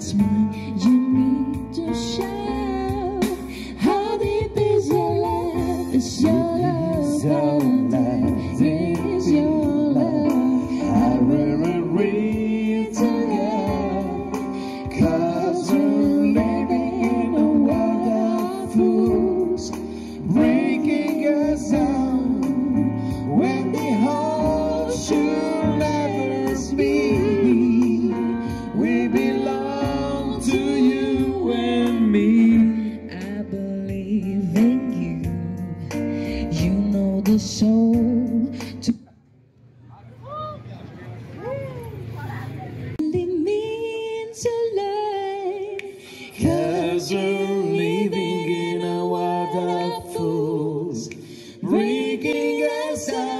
it's me you need to shout How deep is your love, is your love, how deep is your love I really need to you Cause we're living in a world of fools Breaking us down When the whole should never be the soul to really means a life. Cause we're living in a world of fools, breaking us down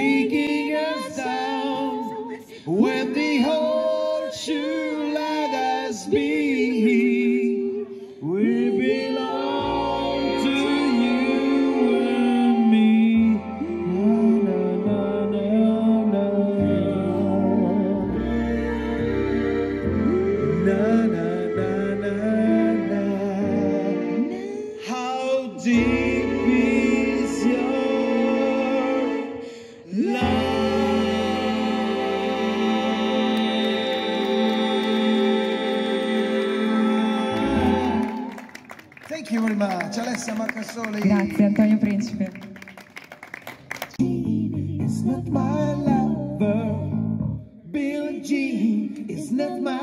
Breaking us down When the whole should let us be Thank you very much, Alessia Marcassoli. Grazie Antonio Principe. It's not my lover. Bill Jean is not my.